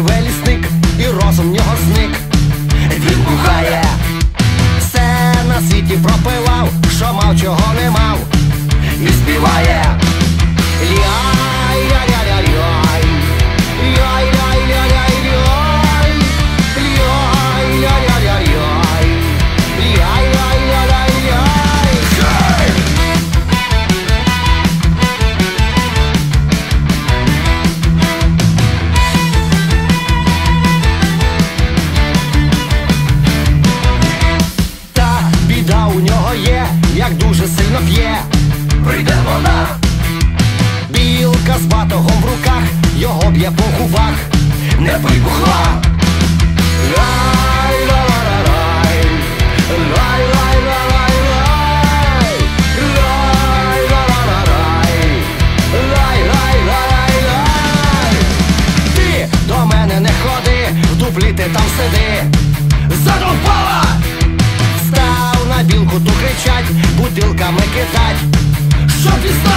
лісник, і розум нього зник. Він бухає, все на світі пропивав, що мав, чого не Прийде вона. Білка з батогом в руках, його б'є по губах, не пий бухла. Лай-ла-ла-ла-лай, лай-лай-ла-лай-лай, лай-ла-ла-ла-лай, лай-лай-ла-лай-лай. Ти до мене не ходи, в дуплі ти там choque está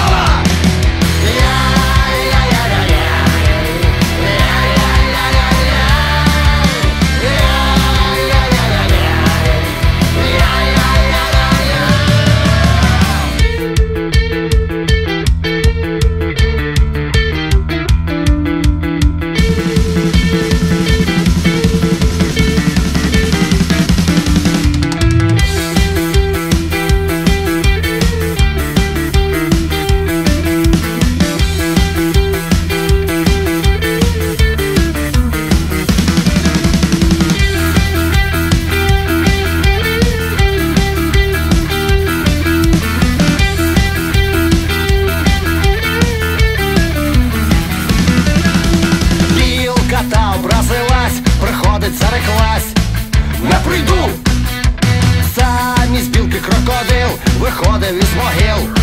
Roda, morreu.